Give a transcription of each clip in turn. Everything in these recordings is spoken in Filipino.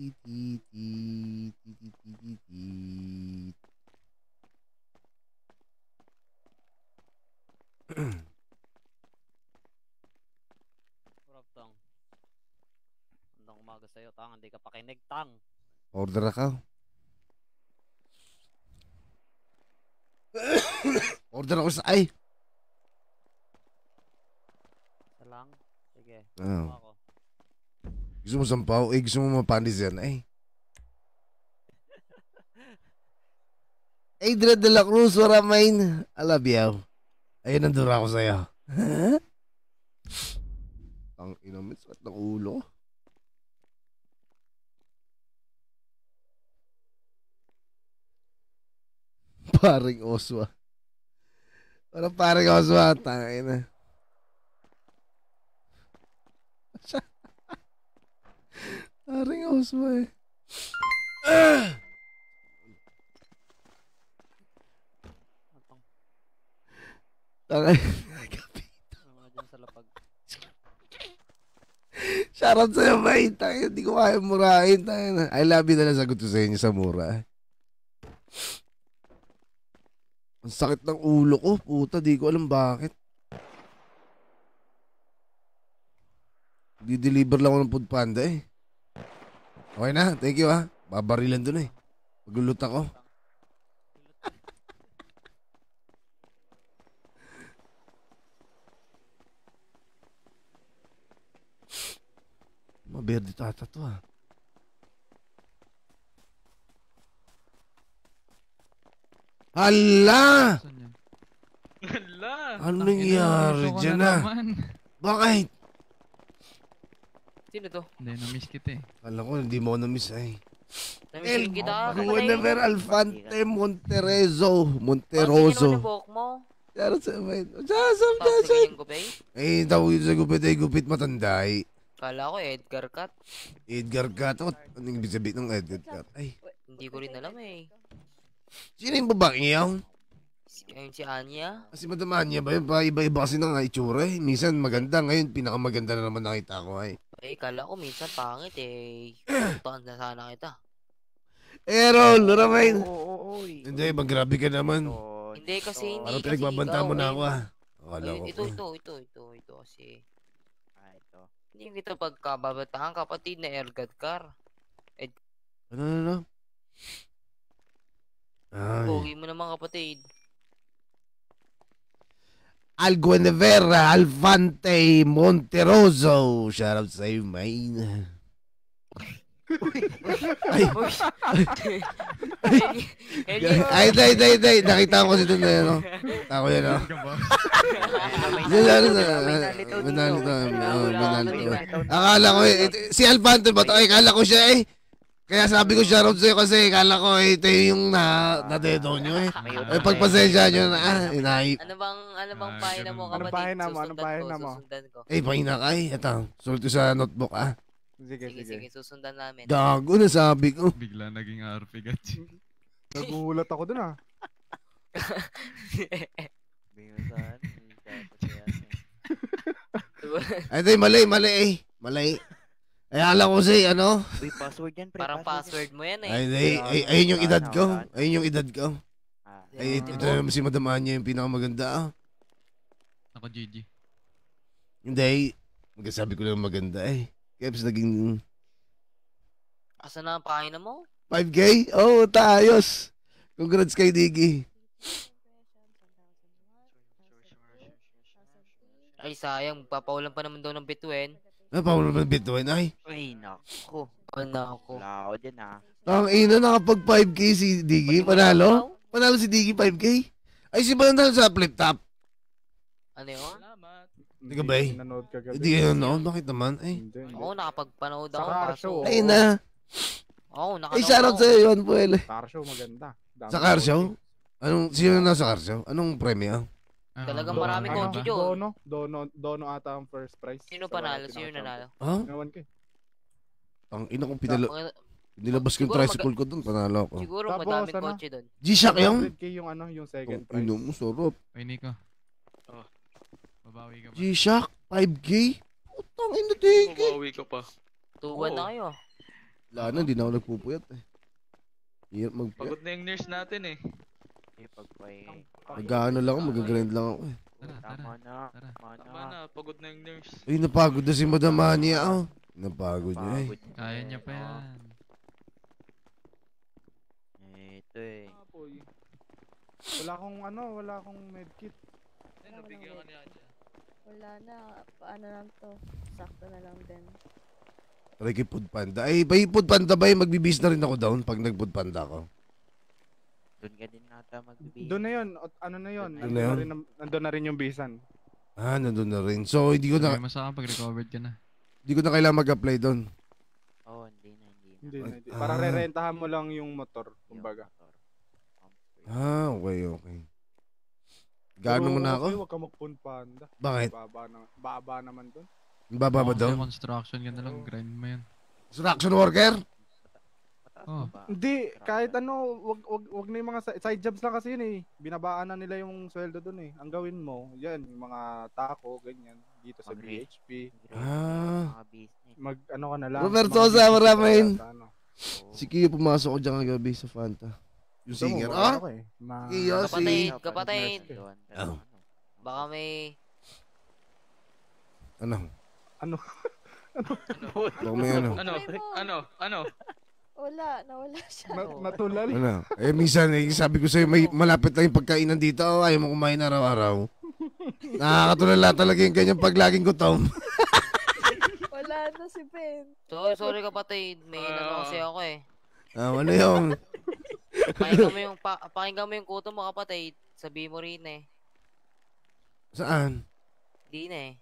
ti, ti, ti, ti, ti, ti, ti. Kurap tang. Andang umaga sa'yo, tang. Hindi ka pakinig, tang. Order ka. Order ako sa ay. Isa lang. Sige. Ah. Gusto mo sampaw? Eh, gusto mo mapanis yan? Ay. Adrian de la Cruz, Waramain. I love you. Ayun, nandun ako sa'yo. Ang inamit, sakit ng ulo. Paring Oswa. Parang paring Oswa. Tangin na. Nga dyan sa lapag? Shoutout sa'yo, mate. Tayo, hindi ko kaya murahin. Tayo na. I love you na lang sagot ko sa inyo sa mura. Ang sakit ng ulo ko. Puta, di ko alam bakit. Di-deliver lang ako ng food panda eh. Okay na, thank you ha. Babarilan dun eh. Pagulot ako. Maberde tata to ah. Hala! Hala! Ano nangyari ko dyan na. Bakit? Sino to? Hindi, na-miss kita eh. Kala ko hindi mo na-miss ay. Kita. El Ano Guanever Alfante Monterezo. Monteroso. Ano mo? Shoutout sa ganyan ko, bay? Eh, tawag yun sa gupit ay gupit matanda eh. Kala ko Edgar Cut. Edgar Gatot. Anong ibig sabihin ng Edgar Gat? Ay, Hindi ko rin alam eh. sino yung babae yun? Si, ayun si Anya. Kasi Madam Anya ba yun? Iba-iba kasi ng itsura eh. Minsan maganda, ngayon pinakamaganda na naman nakita ko ay. Eh, kala ko minsan pangit eh. Puntaan na sana kita. Eh, Rol, Ramain. Oo, oo, oo. Hindi, magrabe ka naman. Oo. Hindi kasi, hindi Parang pinagbabanta mo na eh. ako ah. Ayun, ko. ito, eh. ito, ito, ito, ito kasi. Ah, ito. Hindi kita pagkababataan kapatid na Ergad Car. Ano, ano, ano? Ay. Pogi mo naman kapatid. Alguenevera Alfante Monteroso. Shout out sa iyo, main. Ay. Ay, Ay, day, day. Nakita ko kasi doon na yun. oh. Ako. Yun, dito. Manalito. oh, Manalito. Minalito. Akala ko, eh, eh, si Alfante ba? ito? Ay, akala ko siya eh. Kaya sabi ko shoutout sa'yo kasi akala ko eh, ito yung na, nadedo nyo eh. Eh, pagpasensya nyo na, ah, inahip. Ano bang, ano bang Ah, pahina mo ganun. kapatid? Anong pahina mo? Anong Susundan pahina ko, mo? Susundan ko. Eh, pahina ka eh. Ito, sulat ko sa notebook ah. Sige, Sige, sige, sige. susundan namin. Gago na sabi ko. Bigla naging RP gachi. Nagulat ako dun ah. Bingasan. Ito, mali, mali eh. Mali. Ay, alam ko si, ano? Uy, password yan, pre. Parang password mo yan eh. Ay, ay, ay, ayun yung edad ko. Ayun yung edad ko. Ah, Ay, ito, ito naman si Madam Anya yung pinakamaganda ah. Ako GG. Hindi, magsasabi ko lang maganda eh. Kaya mas naging Asa na ang pahina mo? 5K? Oo, oh, tayos. Congrats kay Diggy. Ay, sayang. Papaulan pa naman daw ng bituin. Ah, paano naman bituin? Ay, Uy, naku. Ano ako? Wala ako dyan ah. ang ina nakapag 5K si Diggy. Panalo? Panalo si Diggy 5K? Ay, si Bandal sa flip top. Ano yun? Hindi ka ba eh? Nanood ka gabi. Hindi yun, no? Bakit naman? Ay. Oo, nakapagpanood Sa ako. car kaso- show. ay na. Oo, nakanood Ay, shoutout sa'yo yun, Puel. Car show maganda. Dami Sa car show? Anong, sino na sa car show? Anong premyo? Ah, Talagang oo. maraming Ano, kotse dyan. Dono, dono, dono ata ang first prize. Sino Sa panalo? Sino pinaka-champion. nanalo? Ha? Ewan ko eh. Ang ina kong pinala, Mga- nilabas ko yung Siguro tricycle ko doon, panalo ako. Siguro Tapos, madaming ano? kotse doon. G-Shock yung? 100k yung ano, yung second Ang prize. ino mo, sarap. Uy, Nico. Oh. Babawi ka ba? G-Shock, 5K? Putang ina, Diggy. Mabawi ka pa. Tuwan Oo. na kayo. Wala na, hindi na ako nagpupuyat eh. Hirap magpuyat. Pagod na yung nurse natin eh. Eh, pag may... Mag-ano lang ako, mag-grind lang ako eh. Tara, tara. Tama na. Tama na. Tama na, pagod na yung nurse. Ay, napagod na si Madam Mania oh. Napagod niya eh. Pagod Kaya eh, niya pa no? yan. Ito eh. Apoy. Wala akong ano, wala akong medkit. Ayun, nabigyan ka niya dyan. Wala na. Paano lang to? Sakto na lang din. Kay Food Panda. Ay, ba yung Food Panda ba yung magbibis na rin ako down pag nag-Food Panda ako? Doon ka din nata magbibigay. Doon na yun. o- Ano na yun? Doon Nandun na na, yun? rin, ang- nandun na rin yung bisan. Ah, nandun na rin. So, hindi ko na, mo sa pag recovered ka na. hindi ko na kailangan mag-apply doon. Oo, hindi na, hindi na. Hindi na. Hindi. Ah. Parang re-rentahan mo lang yung motor. Kumbaga. Um, Ah, okay, okay. Gaano mo na ako? Huwag ka mag-phone panda. Bakit? Baba, na, baba naman doon. Baba ba daw? construction ka na lang, grind mo yan. Construction worker? Oh. Hindi, kahit ano, wag, wag, wag na yung mga si- side jobs lang kasi yun eh. Binabaan na nila yung sweldo doon eh. Ang gawin mo, yan, yung mga taco, ganyan, dito sa Mag-re- BHP. Ah. Mag, ano ka na lang. Robert Sosa, maraming. ano. Si Kiyo pumasok ko dyan kagabi sa Fanta. Yung singer. Ah? ano eh, ma- Kiyo, si... Kapatid, kapatid. Oh. ano, Baka may... Ano? Ano? Baka may ano? Ano? Ano? Ano? Wala. Nawala siya. na- natulal. Ano? Eh, minsan, eh, sabi ko sa'yo, may malapit lang yung pagkainan dito. Oh, ayaw mo kumain araw-araw. Nakakatulala talaga yung ganyan pag laging gutom. Wala na si Ben. Sorry, sorry kapatid. May Ah. inano kasi ako eh. Ah, ano yung... Pakinggan mo yung, pa, pakinggan mo yung kuto mo kapatid. Sabi mo rin eh. Saan? Di na eh.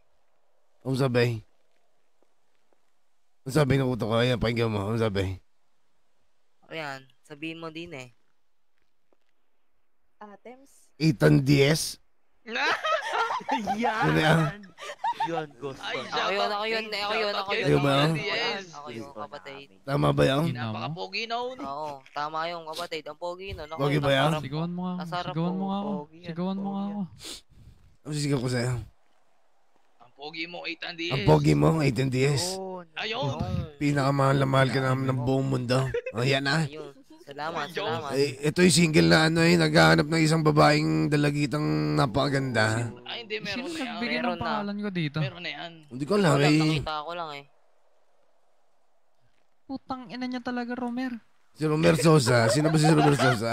Ang sabi? Ang sabi ng uto ko, ayan, pakinggan mo. Ang sabi? Ayan, sabihin mo din eh. Atems. Ethan Diaz? Ano yan? Yun, ghost. Ay, bus. Ako yun, ako yun, Shoutout ako yun, ako yun. Ayaw ba? Ako yun, yun, kapatid. Tama ba yan? Napaka-pogi na un. Oo, tama yung kapatid. Ang pogi nun. Pogi yun, ba yan? Sigawan mo nga Sigawan mo nga ako. yan, Sigawan mo nga ako. Ang sisigaw ko sa'yo. Pogi mo, 8 and Ang pogi mo, Ethan Diaz. Yun. Ayun. Pinakamahal na mahal ka namin ng buong mundo. O, yan na. Ayun. Salamat, Ayun. salamat. Eh, ito yung single na ano eh, naghahanap ng isang babaeng dalagitang napakaganda. Ay, hindi, Sino meron na yan. nagbigay Meron ng na. pangalan ko dito? Meron na yan. Hindi ko alam Wala, eh. nakita ko lang eh. Putang ina niya talaga, Romer. Si Romer Sosa. Sino ba si Romer Sosa?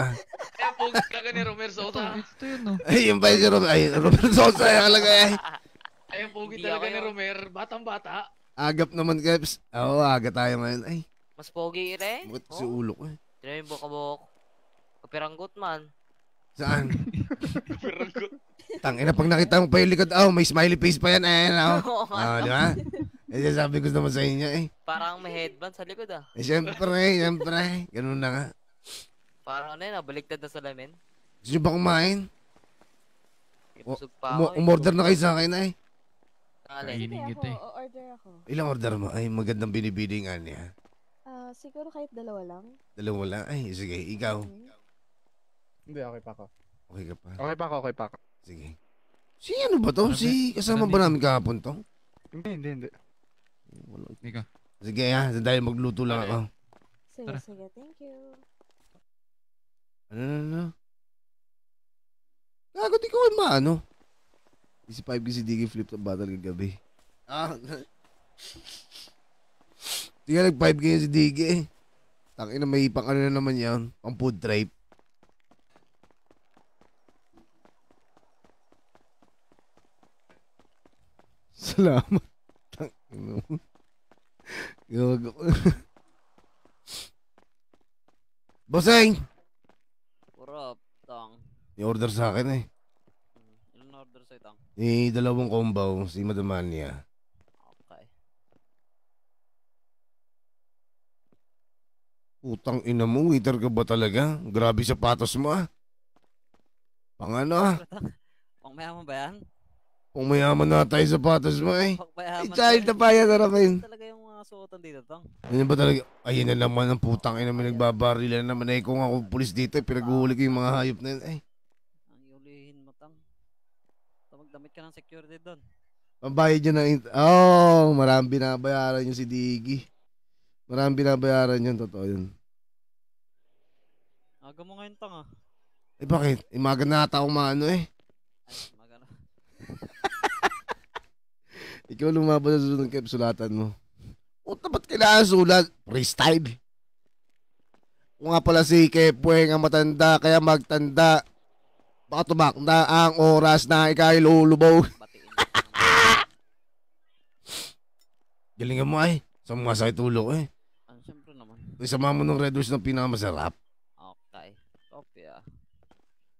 Ay, ang pogi talaga ni Romer Ito, Sosa. ito yun oh. Ay, yung pa yun si Romer. Ay, Romer Sosa. Yung talaga eh. Ay, ang pogi Hindi talaga ako ni yun. Romer. Batang-bata. Agap naman, Keps. Oo, aga tayo ngayon. Ay, Mas pogi rin. bakit si Oh, ulo ko eh. Tira yung bukabok. Kapiranggot man. Saan? Piranggot. Tangina, pag nakita mo pa yung likod, oh, may smiley face pa yan. Eh, oh. Oo nga. Ah, di ba? Eh, sabi ko naman sa inyo eh. Parang may headband sa likod ah. Eh, syempre, syempre. Ganun na nga. Parang ano yun, ah, baliktad na salamin. Gusto nyo ba kumain? Ibusog pa Umo- ako. eh. umorder na kayo sa akin eh. Alin. Kainin Sige kita ako. eh. O-order ako. Ilang order mo? Ay, magandang binibili nga niya. Ah, siguro kahit dalawa lang. Dalawa lang. Ay, sige, ikaw. Okay. Hindi, okay pa ako. Okay ka pa. Okay pa ako, okay pa ako. Sige. Si ano ba to? Si kasama ba namin kahapon to? Hindi, hindi, hindi. Wala. Ika. Sige ha, dahil magluto lang ako. Sige, Tara. sige. Thank you. Ano, ano, ano? Gago, di ko maano. Easy 5 kasi di flip sa battle kagabi. Ah, Di ka nag 5 ganyan si Digi eh. Tangina may pang ano na naman yan. Pang food tripe. Salamat. Tangina mo. Gago. Bossing! Puro, tang. I-order sa akin eh. Hmm, Ilan order sa'yo, tang? Ni dalawang combo, si Madam Mania. Okay. Putang ina mo, waiter ka ba talaga? Grabe sapatos mo ah. Pang ano ah. Pang mayaman ba yan? Kung mayaman na tayo sapatos mo eh. Pang Ay, mayaman. child na pa yan, harapin. Talaga yung mga suotan dito, tang. Ano ba talaga? Ayun na naman ang putang ina may nagbabarilan na naman. Eh, kung ako pulis dito, eh, pinaguhuli ko yung mga hayop na yun. Eh, Ang iulihin mo, tang. So, magdamit ka ng security doon. pambayad nyo ng... Oh, marami binabayaran nyo si Diggy. Maraming binabayaran yun, totoo yun. Aga mo ngayon tang ah. Eh bakit? Imaga na ata maano eh. Ay, magano. Ikaw lumaban sa susunod kaya sulatan mo. O, dapat kailangan sulat? Freestyle. Kung nga pala si Kepweng ang matanda, kaya magtanda. Baka tumakda ang oras na ikay naman. Galingan mo ay. Sa mga sakit ulo eh. Ano, syempre naman. Isama mo ng Red Horse ng pinakamasarap. Okay. Copy ah.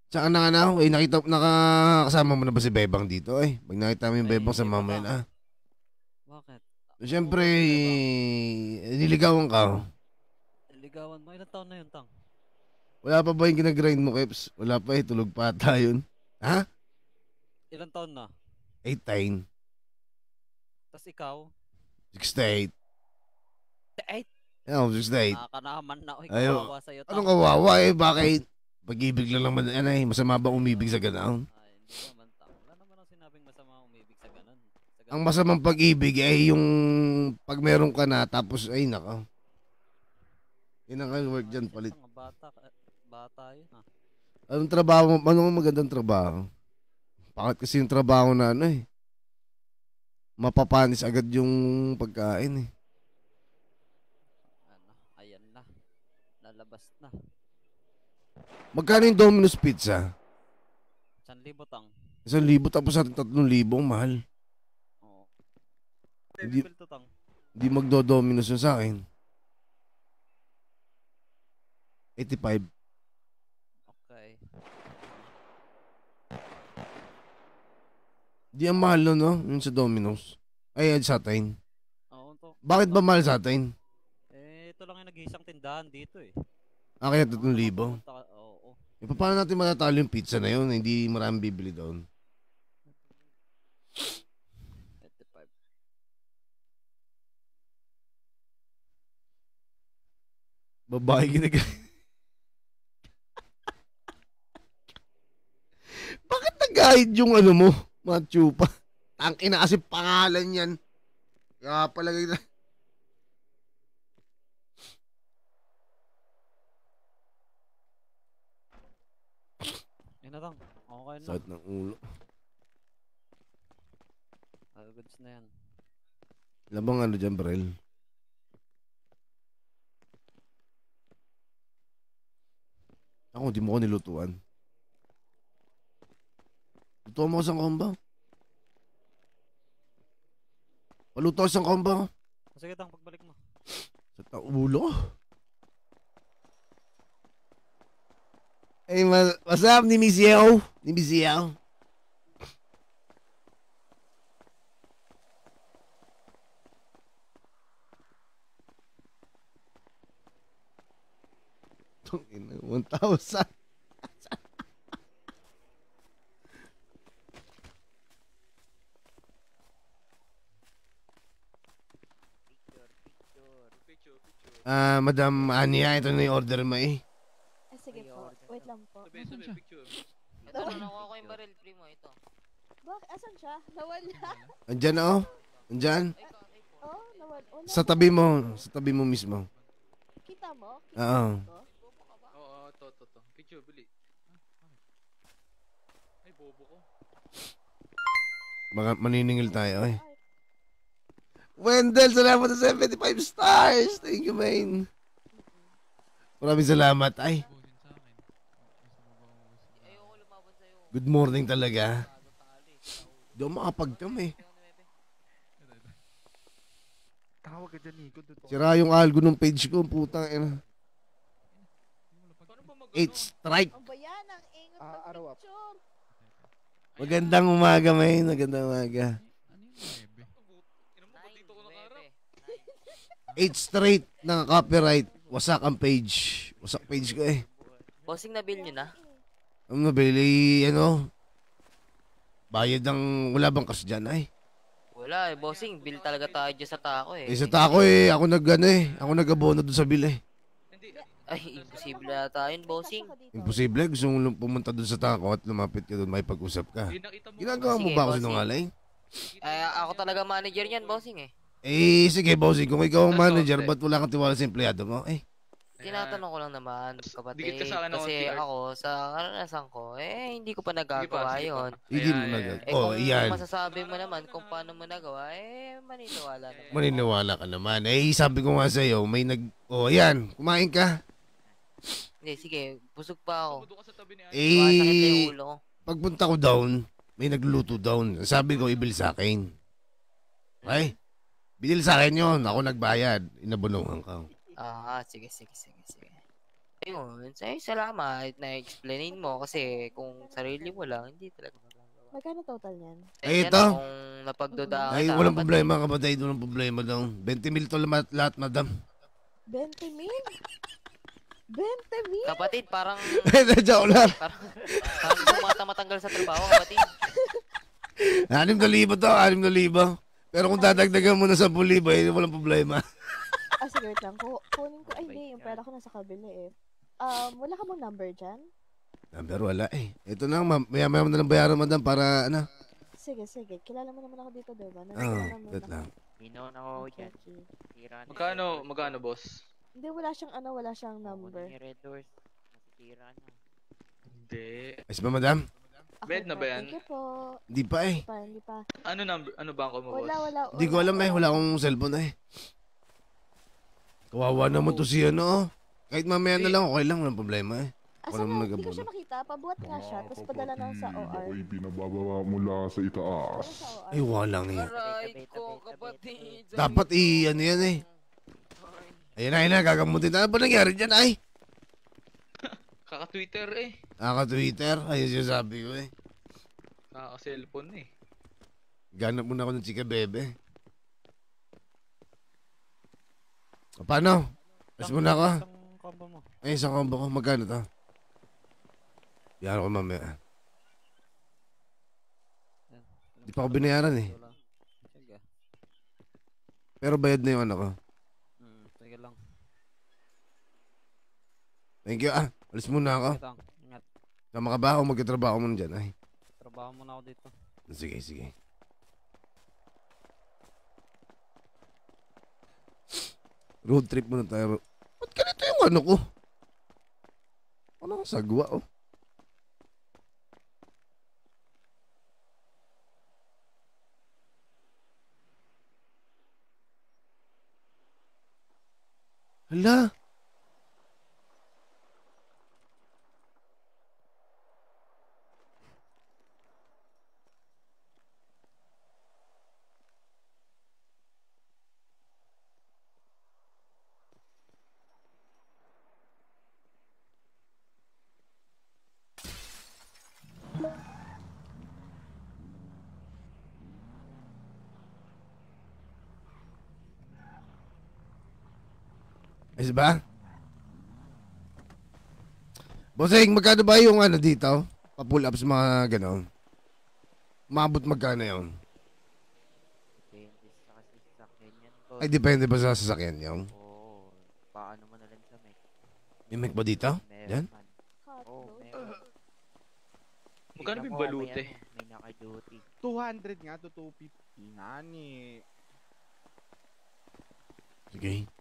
Tsaka na nga na, eh, nakita, nakakasama mo na ba si Bebang dito eh? Pag nakita mo yung Ay, Bebang sa hindi mama pa yan ba? ah. Bakit? Siyempre, eh, niligawan ka. Ligawan mo. Ilang taon na yun, Tang? Wala pa ba yung ginagrind mo, Keps? Wala pa eh, tulog pa ata yun. Ha? Ilang taon na? 18, Tapos ikaw? 68. Eight. Yeah, 68. Nakakanaman na. Uy, Ayaw. kawawa sa'yo. Anong kawawa eh? Bakit? Pag-ibig lang naman yan eh. Masama ba umibig sa ganoon? Ay, hindi naman, Tang. Wala naman ang sinabing masama umibig sa ganun. Sa ganun. Ang masamang pag-ibig ay yung pag meron ka na tapos ay naka. Yun ang work dyan, palit. Mga bata, ka- bata yun ah. Anong trabaho mo? Anong magandang trabaho? Bakit kasi yung trabaho na ano eh? Mapapanis agad yung pagkain eh. Ano, ayan na. Lalabas na. Magkano yung Domino's Pizza? San libo, Tang. Isang libo tapos sa tatlong libo, ang mahal. Oo. Hindi-. Hindi magdo-Domino's yun sa akin. 85. Okay. Di ang mahal no, no? Yung sa Domino's. Ay, sa atin. Oo, to. Bakit ba mahal sa atin? Eh, ito lang yung nag-iisang tindahan dito eh. Ah, kaya 3,000. Ta- Oo. E, paano natin matatalo yung pizza na yun? Hindi maraming bibili doon. 25. Babae ginag... Bakit nag-guide yung ano mo? Mga tsupa. Tangin na kasi pangalan yan. Kaya palagay na. Yun na, Tang. Okay na. Sakit ng ulo. Ah, goods na yan. Labang ano dyan, Brel? Ako, di mo ko nilutuan. Lutuan mo sa komba. Paluto sa komba. Sige, Tang, pagbalik mo. Sa taulo. Hey, ma- what's up, ni Miss Yeo? Ni Miss Yeo? Tungin na, 1,000. Picture, picture. Ah, Madam Ania, ito na yung order mo eh. Ah, sige po. Wait lang po. Sabi, sabi, picture. Ito na nakuha ko yung barrel primo ito. Bakit? Asan siya? Nawala. Andyan oh. Andyan. Oh, nawala. Wala Sa tabi mo. Sa tabi mo mismo. Kita mo? Kita Oo. ko? Oo, oh, to, to, to. Picture, bili. Ay, bobo ko. Baka maniningil tayo eh. Ay, Wendell, salamat sa 75 stars. Thank you, man. Maraming salamat. Ay, good morning talaga. Bago tali. Di ako makapagkam eh. Tawag ka dyan, Nico. Sira yung algo ng page ko. Putang ina. Eight strike. ang bayan, ang ingot Ah, ng picture. Magandang umaga, man. Magandang umaga. Ano yung nebe? Ina mo, ba't dito ko nakaharap? Eight straight na copyright. Wasak ang page. Wasak page ko eh. Bossing na bill nyo na? Ano nabili, ano? Bayad ng wala bang kas dyan ay. Wala eh, bossing. Bill talaga tayo dyan sa tako eh. Eh sa tako eh, ako nag ano eh. Ako nag-abono doon sa bill eh. Hindi. Ay, imposible yata yun, bossing. Imposible. Gusto mo lang pumunta doon sa tako at lumapit ka doon, may pag-usap ka. Ginagawa mo Sige, ba ako bossing. sinungaling? Ay, ako talaga manager niyan, bossing eh. Eh, sige, bossing. Kung ikaw ang manager, ba't wala kang tiwala sa empleyado mo? Eh, Tinatanong ko lang naman, kapatid. Dikit ka sa akin ng kasi OTR. ako, sa karanasan ko, eh, hindi ko pa nagagawa sige pa. yun. hindi mo ayan. Eh, Oh, kung iyan. masasabi mo naman kung paano mo nagawa, eh, maniniwala naman. Maniniwala ka naman. Eh, sabi ko nga sa'yo, may nag... Oh, ayan. Kumain ka. Hindi, sige, busog pa ako. Ka sa tabi ni Ate. Sumasakit na yung Eh, ulo pagpunta ko down, may nagluluto down. Sabi ko, ibil sa akin. Okay? Binil sa akin yun. Ako nagbayad. Inabunungan ka. Ah, sige, sige, sige, sige. Ayun, say, salamat na explainin mo kasi kung sarili mo lang, hindi talaga magagawa. Magkano total niyan? Ay, Pasensya ito. na Kung napagdudaan Ay, walang problema, kapatid. Walang problema daw. 20 mil to lahat, lahat madam. 20 mil? 20 mil? Kapatid, parang, Joke lang. parang, parang bumata matanggal sa trabaho, kapatid. Anim na libo to, anim na libo. Pero kung dadagdagan mo na sa libo, eh, walang problema. Ah, sige, wait lang. Ku- kunin ko. Ay, hindi. Yung pera ko nasa kabila eh. Um, wala ka bang number dyan? Number wala eh. Ito na, ma'am. Maya maya mo na lang bayaran, madam, para ano. Sige, sige. Kilala mo naman ako dito, diba? Oo, Nakilala mo wait na lang. Na ako Okay, dyan. okay. Tira na Magkano, magkano, boss? Hindi, wala siyang ano, wala siyang number. yung Red Doors. Masitira na. Hindi. Ayos ba, madam? Okay Bed na ba yan? Thank you po. Hindi pa eh. Hindi pa, hindi pa. Ano number, ano bangko mo, Wala, boss? wala. Hindi ko alam eh. Wala akong cellphone eh. Kawawa naman to si ano. oh. Kahit mamaya na lang, okay lang. Walang problema eh. Asa Wala mo nga, hindi ko nagabuno. siya makita. Pabuhat nga siya, tapos padala lang sa OR. Ako'y binababa mula sa itaas. Sa OR? Ay, walang. Aray ko, tabi, tabi, kapatid. Dapat i, ano yan eh. Ayun na, ayun na, gagamutin na. Ano ba nangyari dyan ay? Kaka-Twitter eh. Naka-Twitter. Ayun siya sabi ko eh. Kaka-cellphone eh. Ganap muna ako ng chika bebe. O, Paano? Mas muna ako. Isang combo mo. Ay, isang combo ko. Magkano to? Yan ko mamaya. Di pa ako binayaran eh. Pero bayad na yung ano ko. Hmm, sige lang. Thank you ah. Alis muna ako. Ingat. Tama ka ba o magkatrabaho mo dyan? Ay, Trabaho muna ako dito. sige, sige. Road trip muna tayo. Ba't ganito yung ano ko? Ano ang sagwa oh? Hala. Ba? Bossing, magkano ba yung ano dito? Pa-pull ups mga ganon. Maabot magkano yun? Depende sa kasi sa Kenyan ko. Ay, depende ba sa sasakyan yun? Oo. Paano mo na lang sa Mac? May mic ba dito? Meron Yan? man. Oo, meron. Magkano Tingnan yung mo, balute? May, ano, may naka-duty. 200 nga to 250 nga ni. Sige.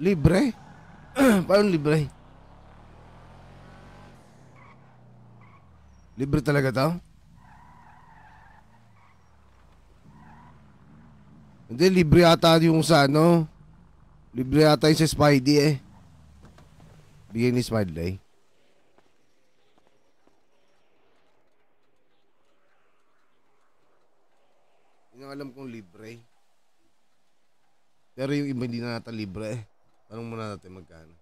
Libre? Paano libre? Libre talaga to? Hindi, libre ata yung sa ano. Libre ata yung sa Spidey eh. Bigyan ni Spidey. Yun ang alam kong libre. Pero yung iba hindi na nata libre eh. Tanong muna natin magkano.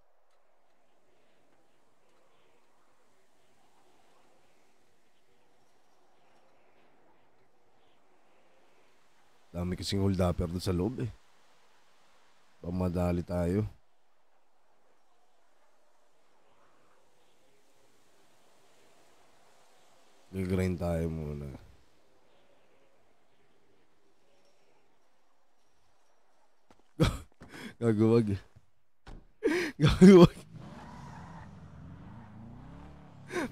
Dami kasing hold upper doon sa loob eh. Pamadali tayo. Gagrind tayo muna. Gagawag. Gagawag.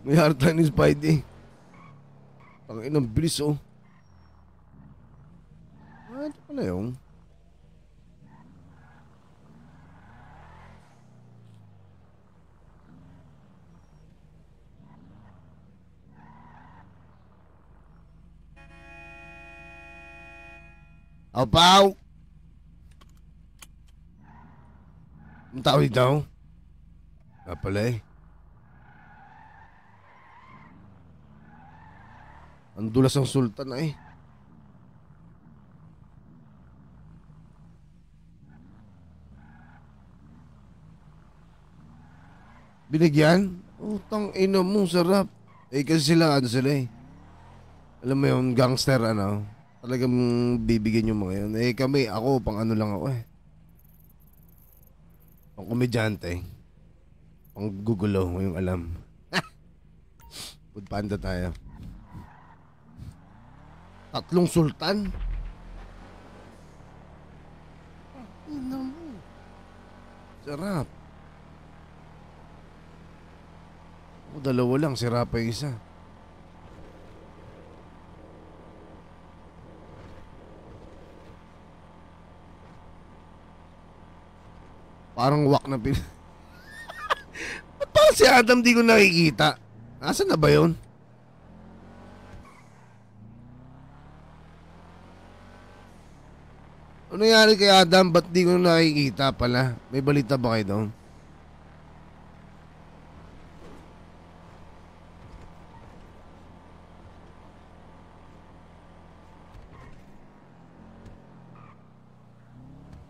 May harta ni Spidey. Ang inang bilis oh. Ah, ito pala yung. Apaw! Ang tao dito? Nga pala eh. Ang dulas ng sultan eh. Binigyan? Utang ino mo, sarap. Eh kasi sila, ano sila eh. Alam mo yung gangster, ano. Talagang bibigyan yung mga yun. Eh kami, ako, pang ano lang ako eh. Pang komedyante. Pang gugulo, yung alam. Food panda tayo. Tatlong sultan? Ina mo. Sarap. O, dalawa lang, sira pa yung isa. Parang wak na pin... Parang si Adam di ko nakikita? Nasaan na ba yun? Ano nangyari kay Adam? Ba't di ko nakikita pala? May balita ba kayo doon?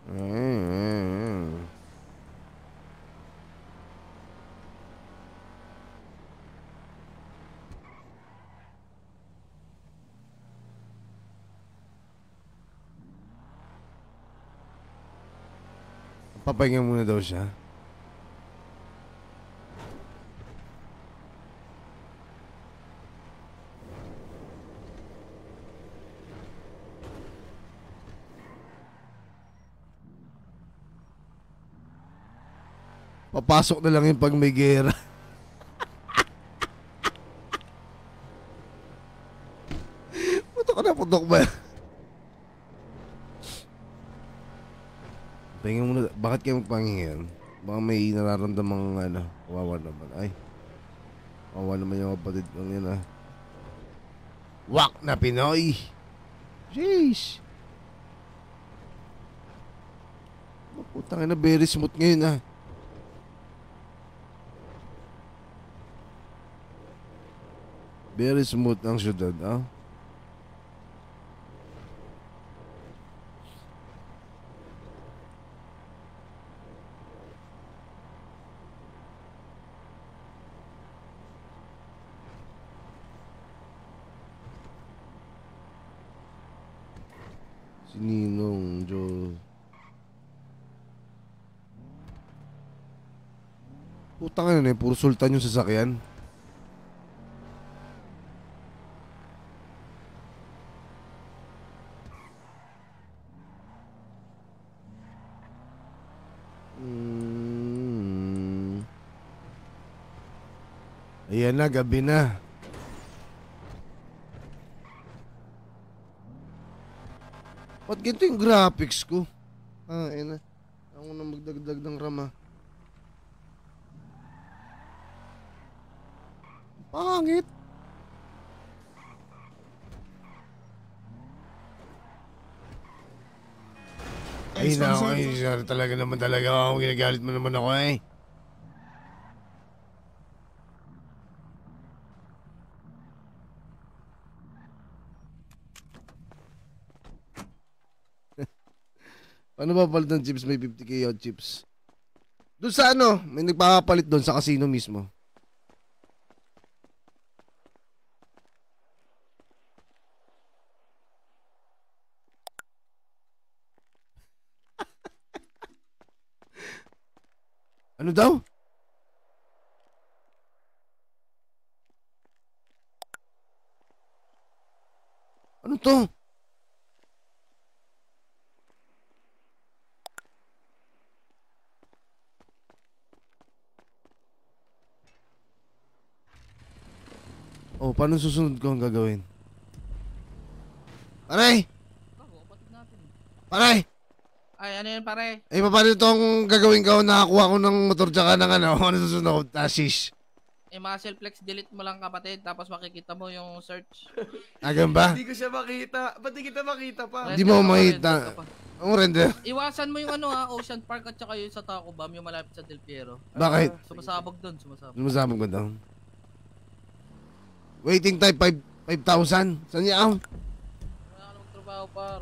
Mm. Papahinga muna daw siya. Papasok na lang yung pag may gera. putok na putok ba? Tingin mo na, bakit kayo magpangingin? Baka may nararamdamang ano, kawawa naman. Ay, kawawa naman yung kapatid kong yun ah. Wak na Pinoy! Jeez! Putang ina, very smooth ngayon ah. Very smooth ang syudad, ah. Ninong Jo. Putang ina, eh, puro sultan yung sasakyan. Mm. Ayan na, gabi na. Ba't ganito yung graphics ko? Ah, ayan na. Ako na magdagdag ng RAM ah. Pangit. Ay, na ako. Ay, sorry talaga naman talaga ako. Ginagalit mo naman ako eh. Paano ba palit ng chips? May 50k odd chips. Doon sa ano, may nagpapalit doon sa casino mismo. Ano daw? Ano to? Paano susunod ko ang gagawin? Pare! Pare! Ay, ano yan pare? Eh, paano itong gagawin ko? Nakakuha ko ng motor tsaka ng ano, ano susunod? Ashish. Eh, muscle flex, delete mo lang kapatid, tapos makikita mo yung search. Ah, ganun ba? Hindi ko siya makita. Ba't di kita makita pa? Hindi mo makita. Ang render. Iwasan mo yung ano ha, Ocean Park at saka yung sa Taco Bam, yung malapit sa Del Piero. Bakit? Sumasabog doon, sumasabog. Lumasabog ba daw? Waiting time 5 5,000. Saan niya ako? Wala ka namang trabaho par.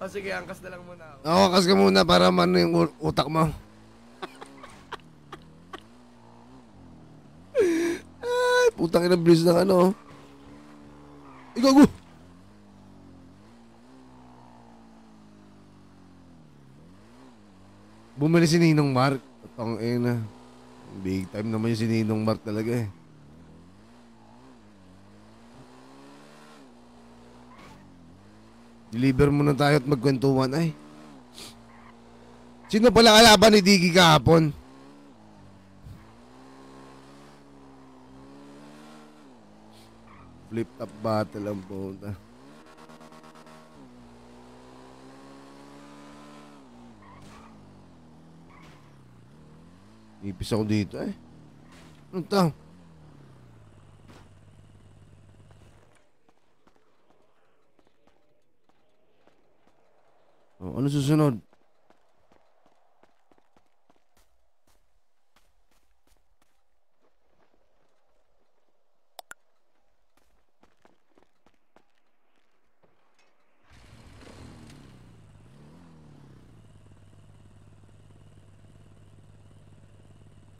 Oh, sige, angkas na lang muna ako. Ako, kas ka muna para mano yung utak mo. Ay, putang ina bilis ng ano. Ikaw, go! Bumili si Ninong Mark. Tang ina. Big time naman yung si Ninong Mark talaga eh. Deliver muna tayo at magkwentuhan ay. Sino pala kalaban ni Diggy kahapon? Flip top battle ang puta. Ipis ako dito eh. Ano to? Oh, ano susunod?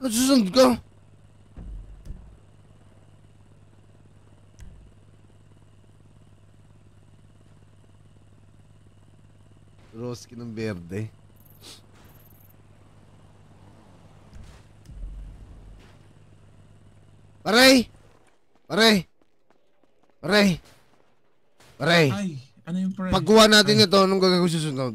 Ano susunod ka? Roski ng berde. Paray! Paray! Paray! Paray! Ay, ano yung pre? Pagkuha natin ito, anong gagawin susunod?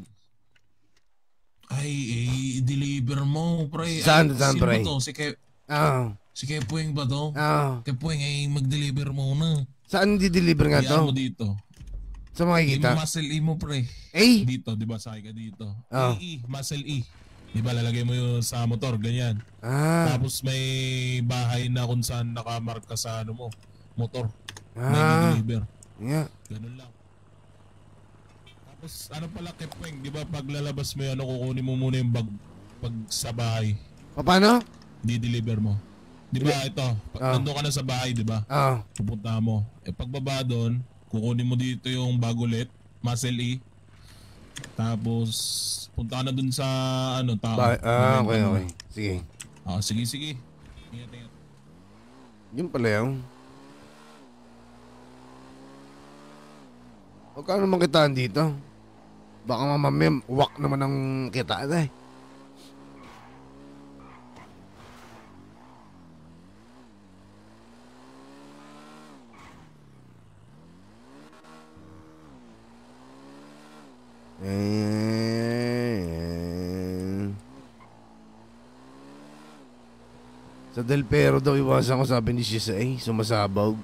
Ay, eh, deliver mo, pre. Saan, Ay, saan, sino pre? ba to? Si Ke... Ah. Si Kepueng ba to? Ah. Kepueng, ay mag-deliver muna. Saan di-deliver nga Hayaan to? mo dito. Sa makikita? I-muscle E mo, pre. Eh? Dito, di ba? Sakay ka dito. Ah. E, E, muscle E. Di ba, lalagay mo yung sa motor, ganyan. Ah. Tapos may bahay na kung saan nakamark ka sa ano mo, motor. Ah. May deliver. Yeah. Ganun lang. Tapos ano pala Kepueng, di ba pag lalabas mo yan, ano, kukunin mo muna yung bag pag sa bahay. Paano? Di-deliver mo. Di ba ito, pag Ah. nandun ka na sa bahay, di ba? Ah. Pupunta mo. Eh pagbaba doon, kukunin mo dito yung bag ulit, muscle E. Tapos punta ka na dun sa ano, tao. Ba- ah, okay, mo. okay. Sige. Ah, sige, sige. Ingat, ingat. Yun pala yun. Magkano naman kitaan dito? Baka mamamaya, wak naman ang kitaan eh. Sa Del Pero daw iwasan ko sabi ni Shisa eh, sumasabog.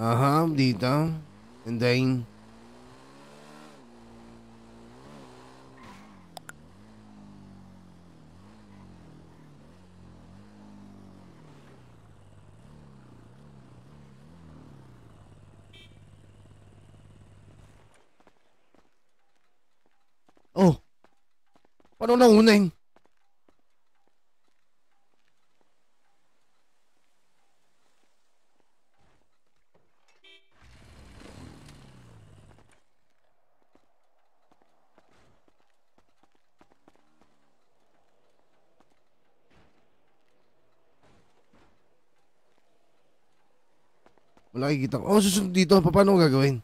Aha, dito. And then, Oh. Naunahin? Wala kikita ko. Oh, susunod dito. Pa- Paano gagawin?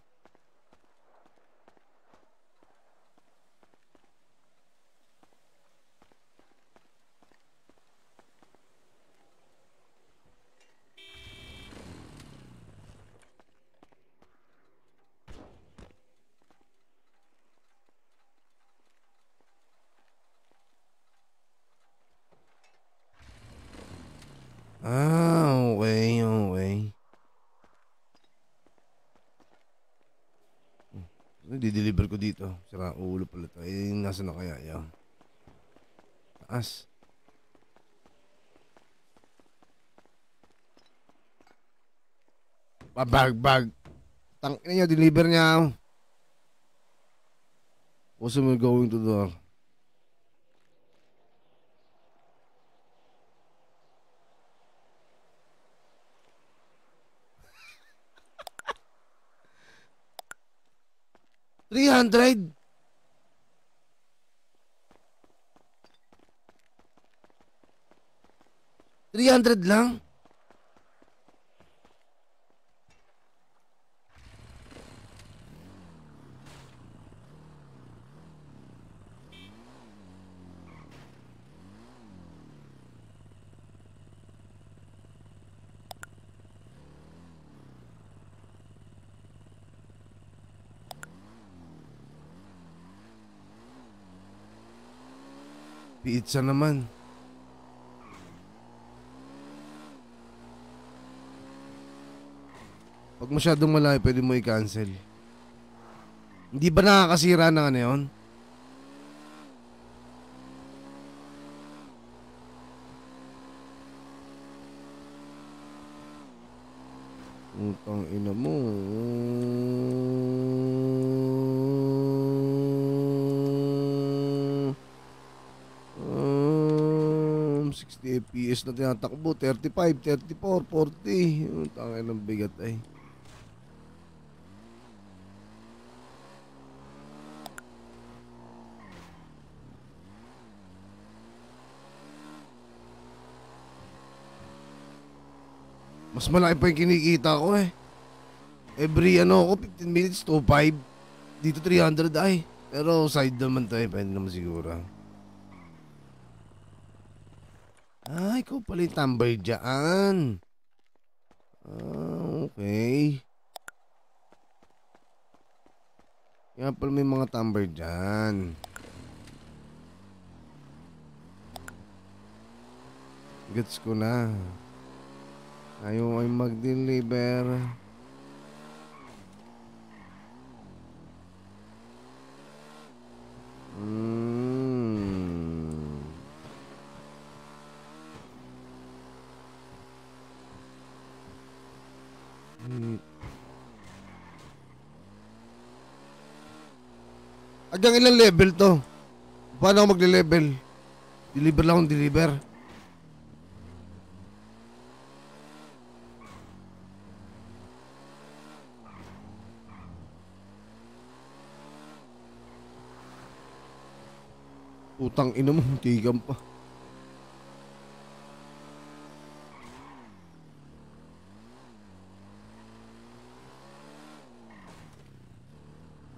Ah, okay, okay. di-deliver ko dito. Sira ulo pala nasa na kaya yan? Taas. Babag, bag. Tang niya, deliver niya. Customer going to door. Three hundred. Three hundred lang? Pizza naman. Pag masyadong malayo, pwede mo i-cancel. Hindi ba nakakasira ng ano yun? Utang ina mo. Um, 60 FPS na tinatakbo, 35, 34, 40. Utang ina bigat ay. Mas malaki pa yung kinikita ko eh. Every ano ako, 15 minutes to 5. Dito 300 ay. Pero side naman to eh, pwede naman siguro. Ah, ikaw pala yung tambay dyan. Ah, okay. Kaya pala may mga tambay dyan. Gets ko na. Ayaw ay mag-deliver. Mm. Hanggang ilang level to? Paano ako magle-level? Deliver lang akong deliver. Utang ina mo, tigam pa.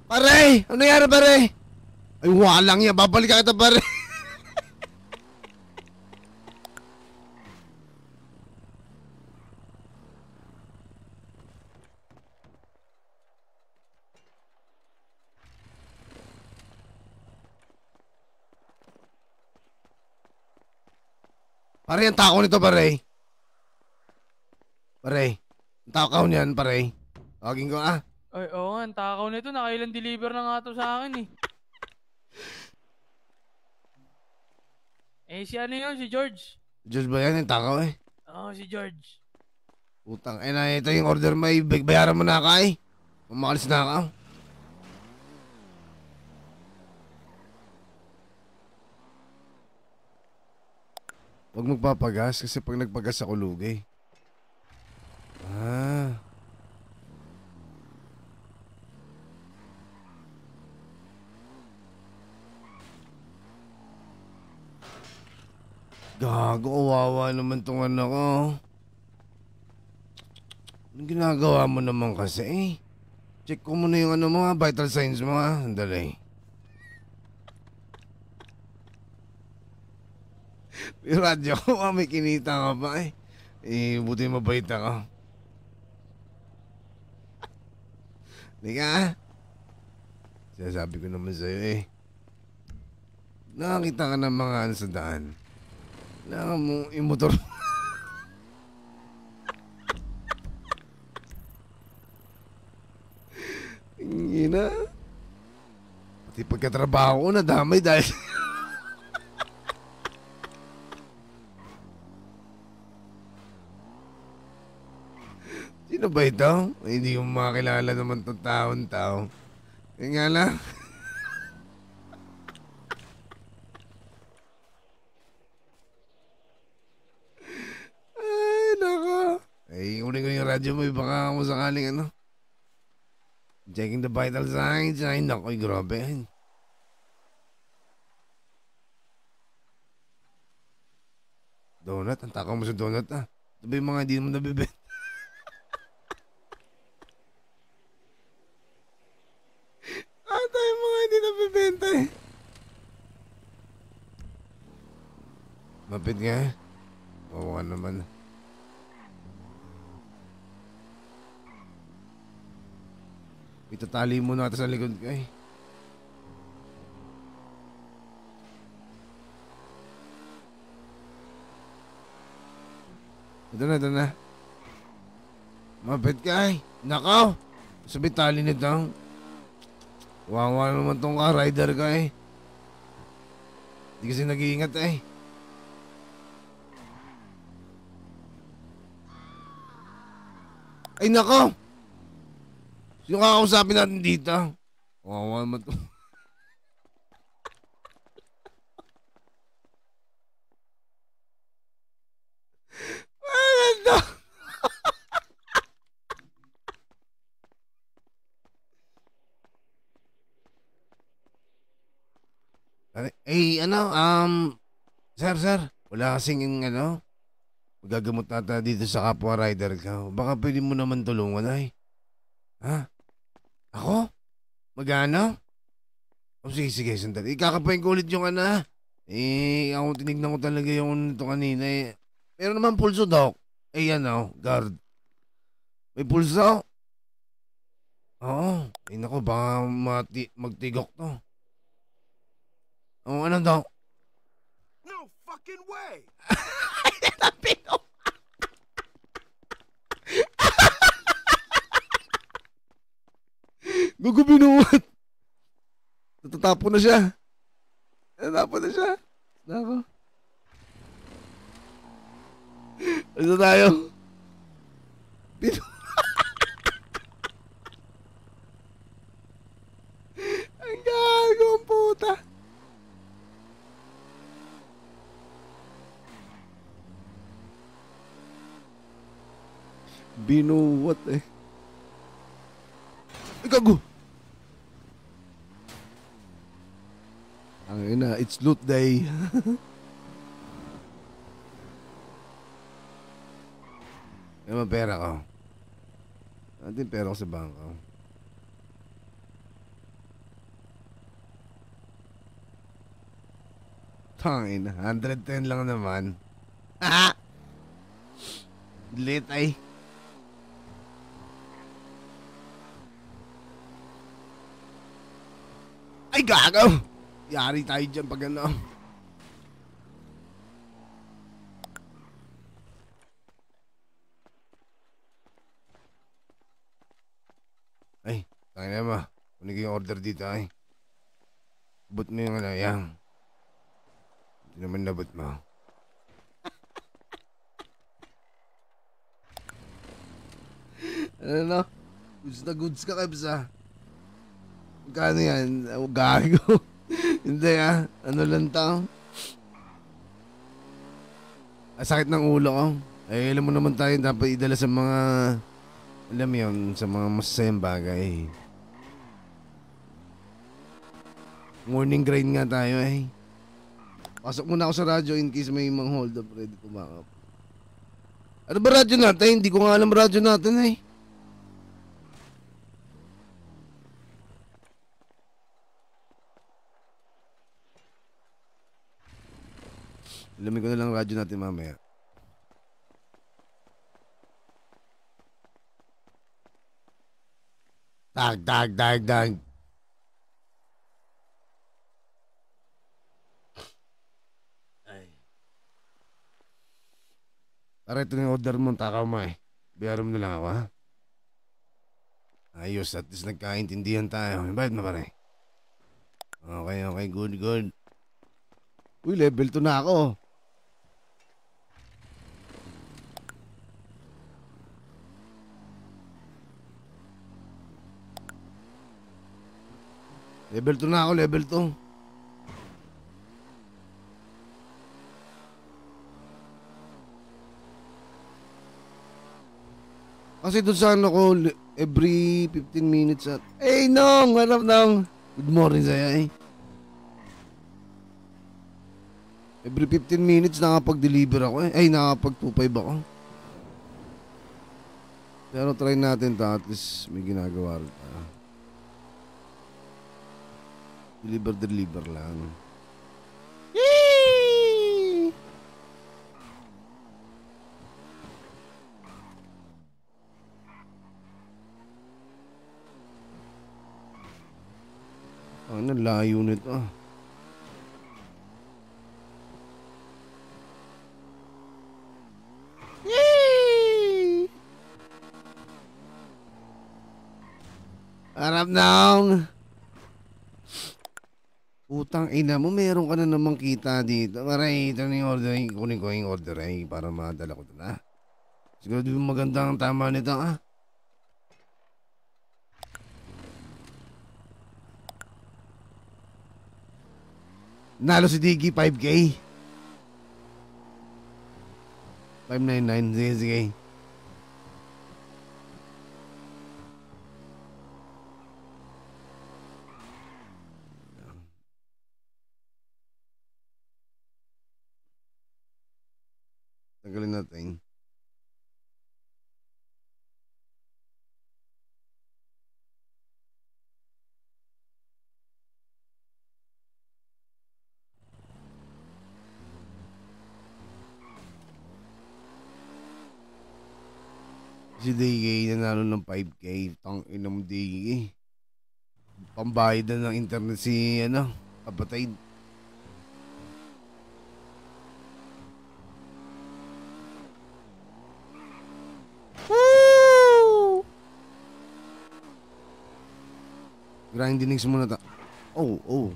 Pare! Ano nangyari pare? Ay walang yan, babalik kita pare. Pare, ang tao nito pare. Pare, ang takaw niyan pare. Tawagin ko ah. Ay, oo nga, ang takaw nito, nakailan deliver na nga to sa akin eh. Eh, si ano yun, si George. Diyos ba yan, yung takaw eh. Oo, si George. Utang, eh na ito yung order may bayaran mo na kay. Umakalis na ako. Huwag magpapagas kasi pag nagpagas ako lugay. Ah. Gago, kawawa naman tong anak ko. Anong ginagawa mo naman kasi eh? Check ko muna yung ano mo ha, vital signs mo ha. Andali. Yung radyo ko, ah, may kinita ka pa eh. Eh, buti mabait ako. Hindi ka ha? Sinasabi ko naman sa'yo eh. Nakakita ka ng mga ano sa daan. Kailangan mo yung motor mo. Ina. Pati pagkatrabaho ko, nadamay dahil... Sino ba ito? Ay, hindi ko makakilala naman itong taon tao. Kaya nga lang. Ay, nako. Ay, kunin ko yung radyo mo. eh, Baka mo sakaling ano. Checking the vital signs. Ay, nako. Ay, grabe. Ay. Donut? Ang takaw mo sa donut ah. Ito ba yung mga hindi mo nabibenta? Ata yung nabibenta eh. Mapit nga eh. Oo naman. Itatali mo natin sa likod ko eh. Ito na, ito na. Mapit ka eh. Nakaw! Sabi tali nito. Wawa naman tong ka-rider ka eh. Hindi kasi nag-iingat eh. Ay nako! Sino kakausapin natin dito? Wawa naman to. Ano to? Ay, ano, um, sir, sir, wala kasing ano, magagamot nata dito sa kapwa rider ka. Baka pwede mo naman tulungan, ay. Ha? Ako? Magano? O sige, sige, sandali. Ikakapain ko ulit yung ano? Eh, ako tinignan ko talaga yung ano nito kanina, eh. Meron naman pulso, Doc. Eh, yan, oh, guard. May pulso? Oo. Eh, naku, baka mati magtigok to. Oo, ano, Doc? No fucking way! Gugu binuwat. Natatapo na siya. Natatapo na siya. Nako. Ano tayo? Binu... Ang gago ang puta. Binuwat eh. Ay, gago. Ang ina, it's loot day. Ano ba pera ko? Ano yung pera ko sa bangko? Tangin, 110 lang naman. Ha? Lit ay. Ay, gago! Yari tayo dyan pag ano. Ay, tayo na mo. Kunin ko yung order dito ay. Abot mo yung ano, yan. Hindi naman nabot mo. ano no? Goods na goods ka, Kebs ah. Magkano yan? Oh, gago. Hindi ah. Ano lang tao? Ah, sakit ng ulo ko. Eh, alam mo naman tayo dapat idala sa mga... Alam mo yun, sa mga masasayang bagay. Morning grind nga tayo eh. Pasok muna ako sa radyo in case may mga hold up ready kumakap. Ano ba radyo natin? Hindi ko nga alam radyo natin eh. Alamin ko na lang radyo natin mamaya. Dag, dag, dag, dag. Ay. Para ito yung order mo, takaw mo eh. Biyaran mo na lang ako, ha? Ayos, at least nagkaintindihan tayo. Bayad mo pare. Okay, okay. Good, good. Uy, level 2 na ako. Level 2 na ako, level 2. Kasi doon sa ano ko, every 15 minutes at... Hey, Nong! What up, Nong? Good morning sa'yo, eh. Every 15 minutes nakapag-deliver ako eh. Ay, nakapag-25 ako. Pero try natin to at least may ginagawa rin tayo. Deliver, deliver lang. Yee! Ano, layo nito ah. Yay! Harap nang. Putang ina mo, meron ka na namang kita dito. Maray, ito na yung order. Kunin ko yung order ay para madala ko ito na. Siguro yung maganda ang tama nito ah. Nalo si Diggy 5K. 599. Sige, sige. Natin. Si DK nanalo ng 5K. Tang ina mo DK. Pambayad na ng internet si ano, kapatid. Grindinings muna ta. Oh, oh.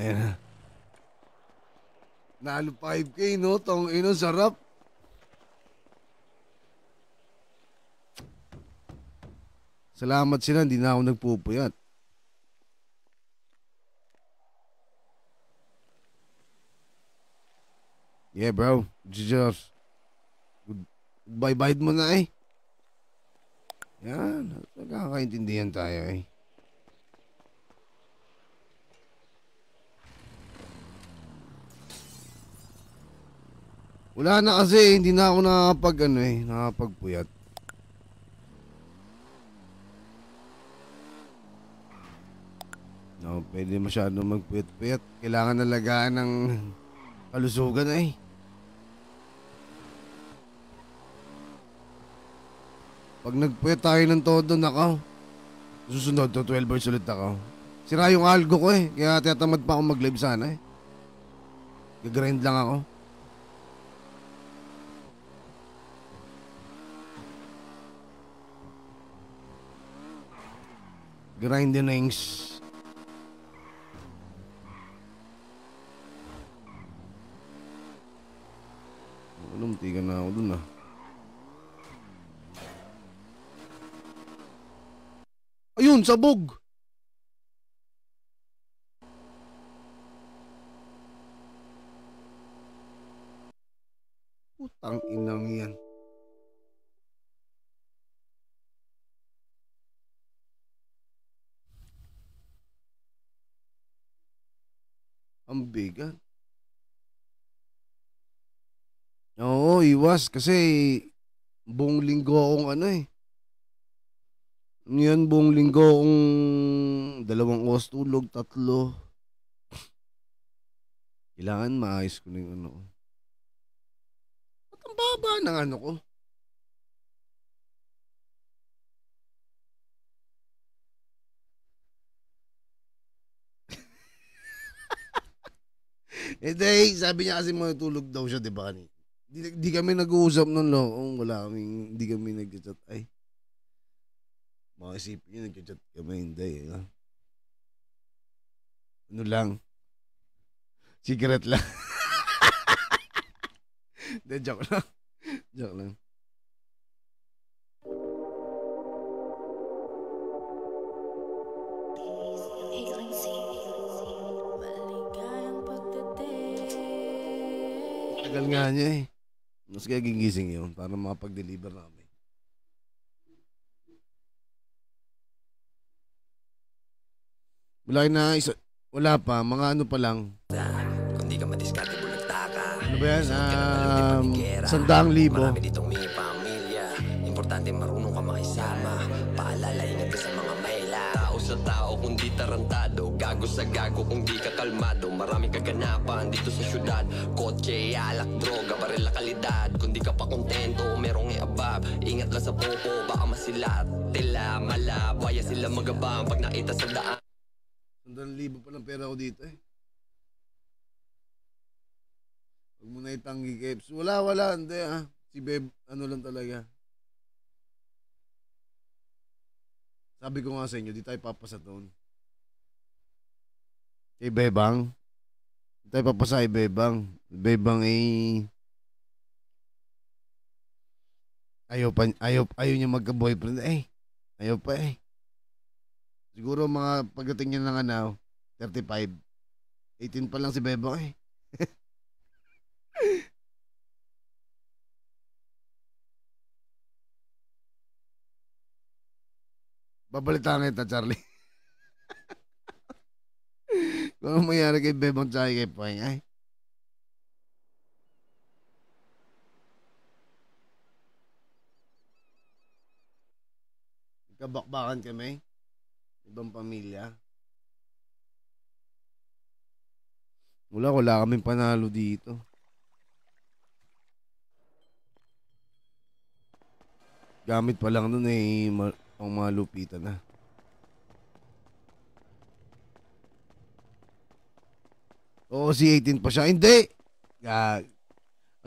Ayan na. Nalo 5K, no? Tong ino, sarap. Salamat sila, hindi na ako nagpupuyat. Yeah, bro. Good bye-bye mo na eh. Yan, nagkakaintindihan tayo eh. Wala na kasi, hindi na ako nakapag ano eh, nakapagpuyat. No, pwede masyado magpuyat-puyat. Kailangan nalagaan ng kalusugan eh. Pag nagpuyat tayo ng todo, nakaw. Susunod to 12 hours ulit ako. Sira yung algo ko eh. Kaya tinatamad pa ako mag-live sana eh. Gagrind lang ako. Grindinings. Alam, tiga na ako dun ah. Ayun, sabog! Putang inang yan. Ang bigat. Oo, iwas kasi buong linggo akong ano eh. Yun, buong linggo kung dalawang oras tulog, tatlo. Kailangan maayos ko na yung ano ko. At ang baba ng ano ko. eh Hindi, sabi niya kasi matutulog daw siya, di ba? Di, di kami nag-uusap nun, lo. Oh, wala kami, di kami nag-chat. Ay, mga isipin niyo, nag-chat kami, hindi. Eh. Ano lang? Secret lang. Hindi, joke lang. Joke lang. Tagal nga niya eh. Mas kaya gigising yun para makapag-deliver na kami. Wala na isa, wala pa, mga ano pa lang. Kung di ka madiskarte, bulagta ka. Ano ba yan? Um, sandaang libo. Marami ditong mini pamilya. Importante marunong ka makisama. Paalala, ingat ka sa mga maila. Tao sa tao, kung di tarantado. Gago sa gago, kung di ka kalmado. Maraming kaganapan dito sa syudad. Kotse, alak, droga, barila kalidad. Kung di ka pa kontento, merong iabab. Ingat lang sa popo, baka masilat. Tila, mala, baya sila magabang pag nakita sa daan. Sandaang libo pa lang pera ko dito eh. Huwag mo na itanggi, Keps. Wala, wala. Hindi ah. Si Beb, ano lang talaga. Sabi ko nga sa inyo, di tayo papasa doon. Kay Bebang. Di tayo papasa kay Bebang. Bebang eh... Ayaw pa, ayaw, ayaw niya magka-boyfriend. Eh, ayaw pa eh. Siguro mga pagdating niya ng ano, 35. 18 pa lang si Bebang eh. Babalitaan kita, Charlie. Kung ano mangyari kay Bebang tsaka kay Poing, ay. Kabakbakan kami. Ibang pamilya. Wala, wala kaming panalo dito. Gamit pa lang nun eh, ma- ang mga lupitan na. Oo, si 18 pa siya. Hindi! Gag.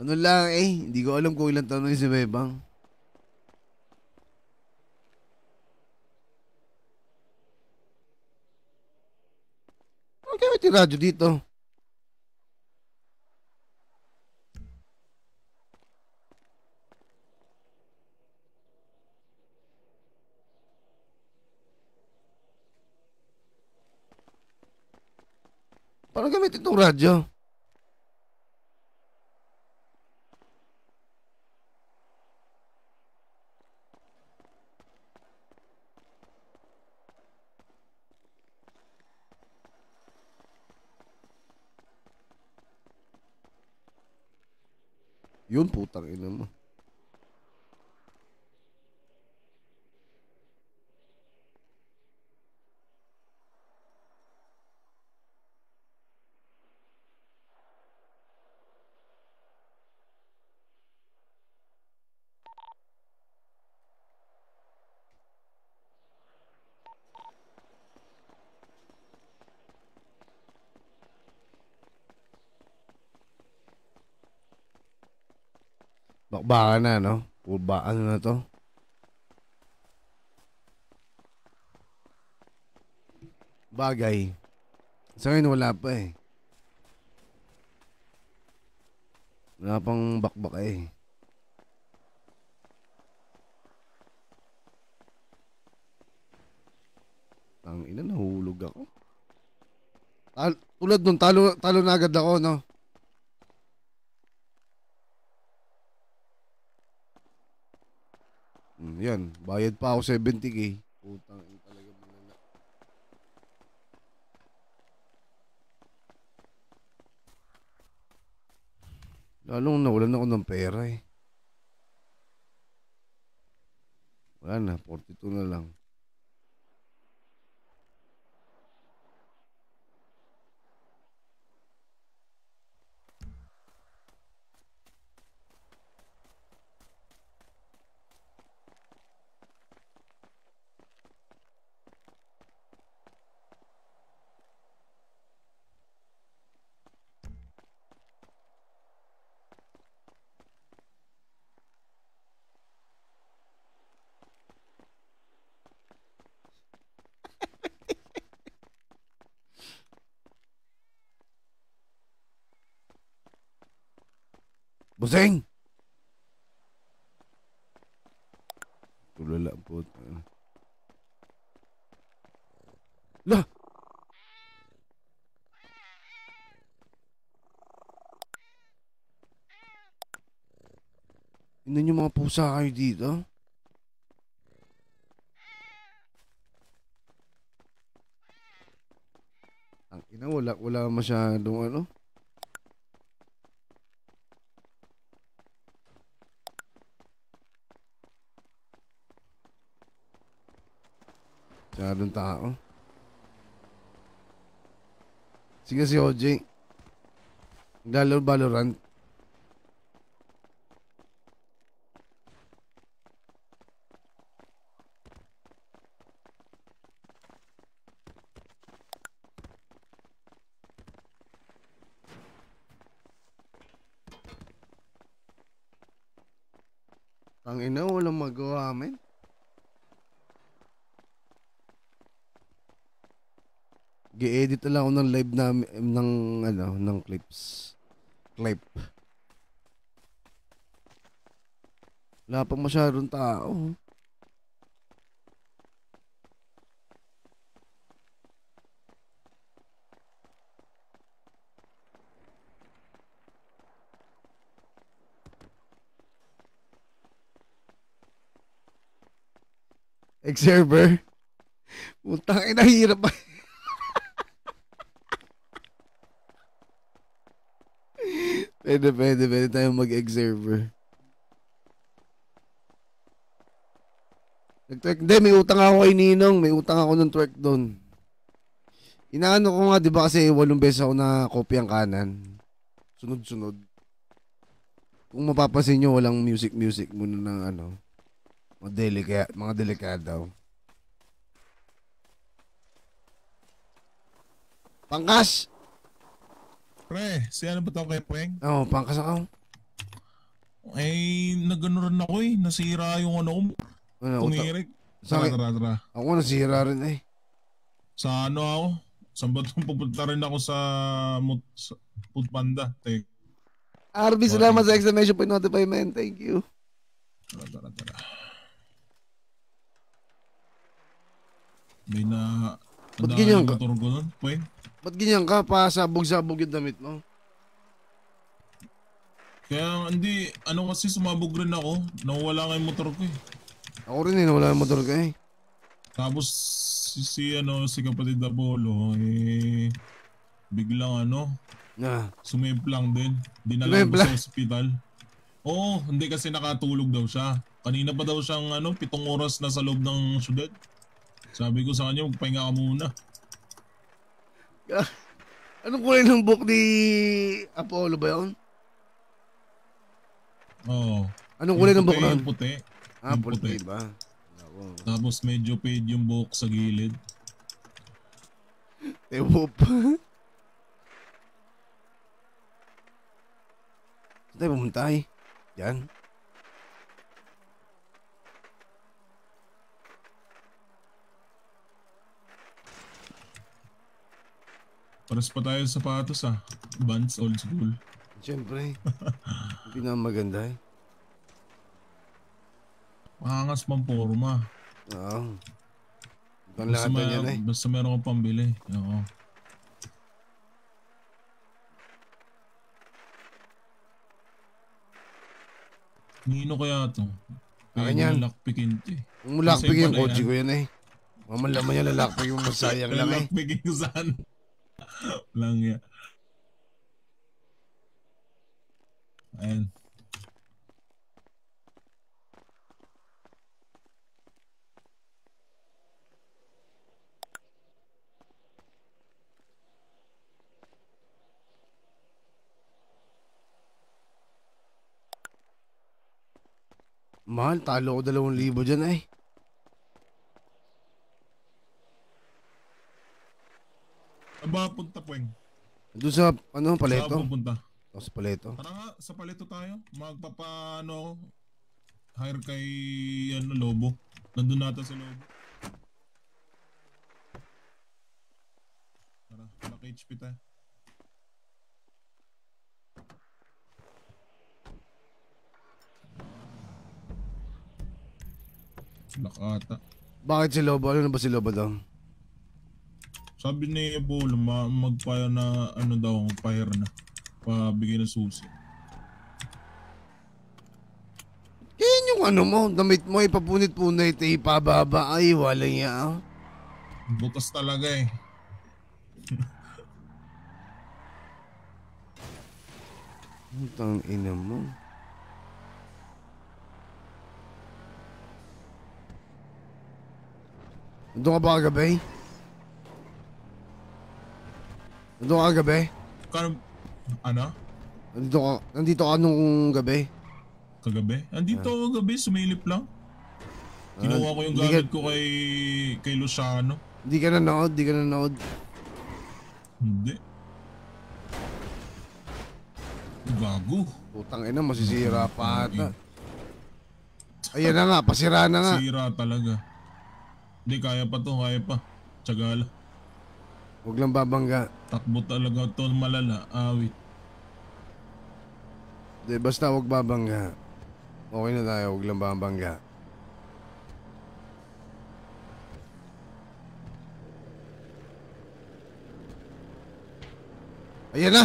Ano lang eh, hindi ko alam kung ilang taon na si Bebang. Kaya may radyo dito? Paano gamitin itong radyo? Yun, putang ina mo. Bakbakan na, no? Pulba, ano na to? Bagay. Sa ngayon, wala pa eh. Wala pang bakbak eh. Ang ina, nahulog ako. Tal tulad nun, talo, talo na agad ako, no? Yan, bayad pa ako 70k. Putang ina talaga malala. Lalong nawalan ako ng pera eh. Wala na, 42 na lang. Buseng! Tulala po. Lah! Tingnan yung mga pusa kayo dito. Ang ina, wala, wala masyadong ano. Masyadong tao. Sige si OJ. Naglalaro Valorant. Ang ina, walang magawa, men. Gi-edit na lang ako ng live namin ng ano, ng clips. Clip. Wala pa masyadong tao. Ex-server. Ina, hirap pa. Pwede, pwede, pwede tayong mag-ex-server. Nag-twerk. Hindi, may utang ako kay Ninong. May utang ako ng twerk doon. Inaano ko nga, di ba kasi walong beses ako na copy ang kanan. Sunod-sunod. Kung mapapansin nyo, walang music-music muna ng ano. Mga delika, mga delikado. Pangkas! Pre, si ano ba to kay Pueng? Oo, oh, pangkas ako. Eh, nagano rin ako eh. Nasira yung ano ko. Ano, Tumirik. Sa Tara, akin- tara, tara. Ako nasira rin eh. Sa ano ako? Sa batong pupunta rin ako sa, mut, sa Food Panda. Tek. RB, salamat sa exclamation point notify, man. Thank you. Tara, tara, tara. May na... Ba't ganyan ka? motor ko nun, Pueng. Ba't ganyan ka? Pasabog-sabog yung damit mo. Kaya hindi, ano kasi sumabog rin ako. Nawala nga yung motor ko eh. Ako rin eh, nawala yung motor ko eh. Tapos si, si ano si kapatid Apollo eh biglang ano na sumimplang din. Dinala ko sa ospital. Oo, hindi kasi nakatulog daw siya. Kanina pa daw siyang ano, pitong oras na sa loob ng syudad. Sabi ko sa kanya, magpahinga ka muna. Anong kulay ng book ni Apollo ba yun? Oo. Anong kulay ng book puti, nun? Yung puti. Ah, Yung puti ba? Tapos medyo fade yung buhok sa gilid. Ewo pa. Saan tayo pumunta eh? Yan. Paras pa tayo sa sapatos ah. Vans old school. Siyempre. Pinamaganda eh. Makangas pang forma. Oo. Ibang Basta, yan eh. basta meron kang pambili. Oo. Nino kaya to? Akin yan. Lalakpikin to eh. Yung kotse ko yan eh. Mamalaman niya lalakpik yung masayang lang eh. Lalakpikin ko saan? Lang yan. Ayan. Mahal, talo ko dalawang libo dyan eh. Ba punta, Pueng? Doon sa, ano, Paleto? Saan pupunta? O, sa Paleto. Tara nga, sa Paleto tayo. Magpapaano, hire kay, ano, Lobo. Nandun natin sa Lobo. Tara, naka-HP tayo. Black ata. Bakit si Lobo? Ano na ba si Lobo daw? Sabi ni Paul, ma mag-fire na ano daw, fire na. Pabigay ng susi. Yan yung ano mo, damit mo, ipapunit-punit, ipababa. Ay, wala niya. ah. Butas talaga eh. Putang ina mo. Nandun ka ba kagabi? Nandun ka kagabi? Kano, ano? Nandito ka, nandito ka nung gabi? Kagabi? Andito ako gabi, sumilip lang. Kinuha ko yung hindi ka- gamit ko kay kay Luciano. Di ka nanood, di ka nanood. Hindi. Gago. Putang ina, masisira pa ata. Ayan na nga, pasira na nga. Sira talaga. Hindi, kaya pa to, kaya pa. Tsagala. Huwag lang babangga. Takbo talaga to malala. Awit. Di, basta huwag babangga. Okay na tayo, huwag lang babangga. Ayan na!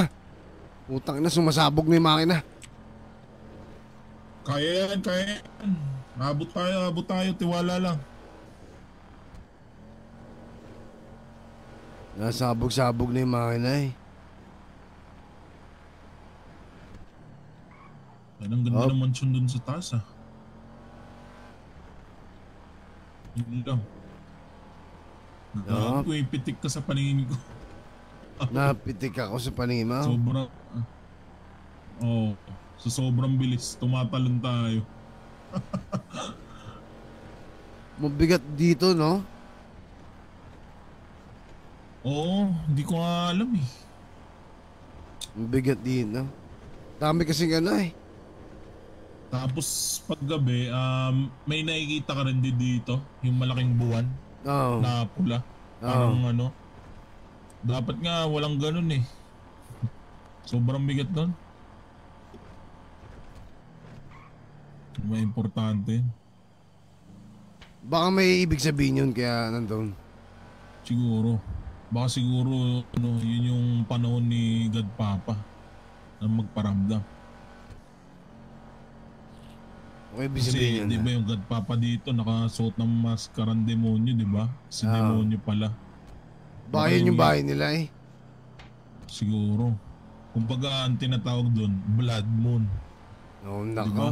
Putang ina, sumasabog na yung makina. Kaya yan, kaya yan. Abot tayo, abot tayo. Tiwala lang. Nasabog-sabog na yung makina eh. Yan ang ganda Oh. ng mansyon dun sa taas ah. Yun lang. Oh. Gago, ipitik ka sa paningin ko. Napitik ako sa paningin mo. Sobrang... Oo. Oh, sa sobrang bilis, tumatalon tayo. Mabigat dito, no? Oo, hindi ko nga alam eh. Mabigat dito. Dami kasing ano eh. Tapos paggabi, um, may nakikita ka rin din dito, yung malaking buwan Oo. na pula. Parang ano. Dapat nga walang ganun eh. Sobrang bigat nun. May importante. Baka may ibig sabihin yun kaya nandun. Siguro. Baka siguro ano, yun yung panahon ni God Papa na magparamdam. Okay, ibig Kasi sabihin yun. di ba yung God Papa dito nakasuot ng maskarang demonyo, di ba? Si Ah. demonyo pala. Baka yun yung bahay nila eh. Siguro. Kumbaga ang tinatawag doon, Blood Moon. Oo, Di nako. ba?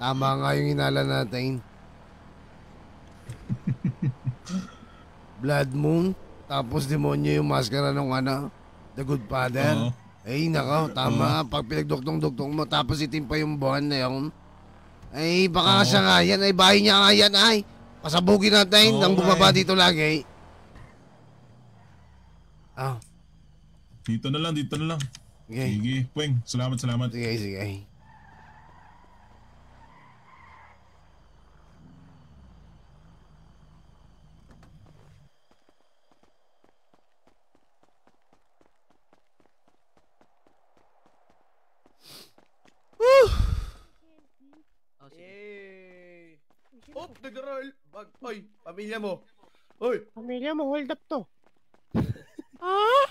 Tama nga yung inala natin. Blood Moon, tapos demonyo yung maskara ng ano, The Good Father. Oo. Ay, nako, tama. Pag pinagduktong-duktong mo, tapos itim pa yung buwan na yun. Ay, baka Oo. siya nga yan. Ay, bahay niya nga yan. Ay, pasabugin natin Oo, nang bumaba ay. dito lagi. Ah, Dito na lang, dito na lang. Okay. Sige, Pweng. Salamat, salamat. Sige, sige. Oh, nag-roll! Bag. Oy, pamilya mo. Oy! Pamilya mo, hold up to. ah?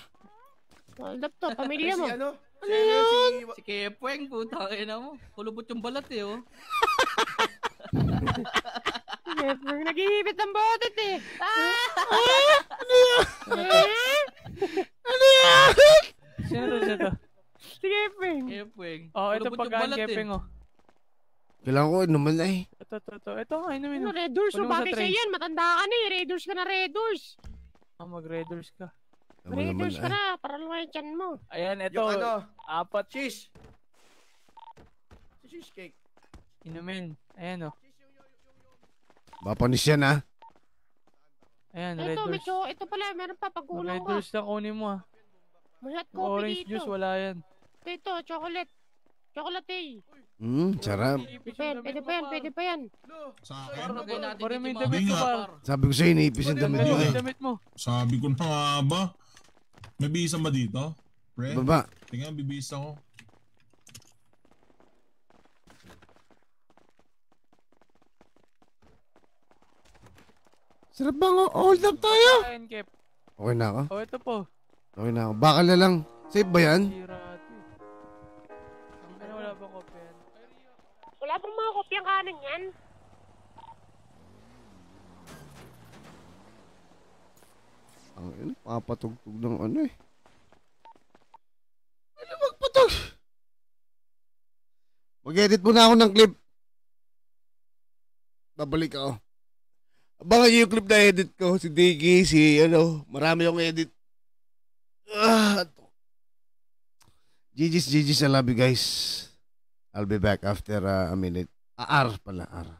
Hold up to, pamilya mo. Si ano? Ano yun? Si Kepweng, puta ina mo. Kulubot yung balat eh, oh. Never nag-iibit ng botet eh. Ah! Ano yan? Ano yan? Sino to, sino to? Si Kepeng. Kepweng. Oh, ito pagkaan balat eh. kepeng, oh. Kailangan ko naman eh. Ito, ito, ito. Ito nga, inumin. Ano, Red Doors? Bakit sa'yo yan? Matanda ka na eh. Red Doors ka na, Red Doors. Ah, mag-red doors ka. Red Doors ka na, para lumay tiyan mo. Ayan, ito. Yung ano? Apat. Cheese! Cheesecake. Inumin. Ayan, oh. Mapanis yan ah. Ayan, red Ito, doors. medyo, ito pala, meron pa, pagkulang Red ka. doors lang kunin mo, ah. Hot Yung coffee orange dito. juice, wala yan. Ito, ito, chocolate. Chocolate eh. Hmm, sarap. Pwede pa yan, pwede pa yan, pwede pa yan. Sa akin? Pare, may damit par. Sabi ko sa'yo, iniipis yung damit mo Damit, eh. damit mo. Sabi ko na nga ba? May bisa ba dito? Pre? Baba. Tingnan, bibisa ko. Sarap bang hold up tayo? Okay na ako? Oh, ito po. Okay na ako. Bakal na lang. Safe ba yan? Sira Mga kopyang kanan yan. Ang ina, papatugtog ng ano eh. Ano magpatog? Mag-edit muna ako ng clip. Babalik ako. Abangan niyo yung clip na edit ko. Si Diggy, si ano, marami yung edit. Ah, GG's, GG's, I love you guys. I'll be back after uh, a minute. Ah, R pala, R.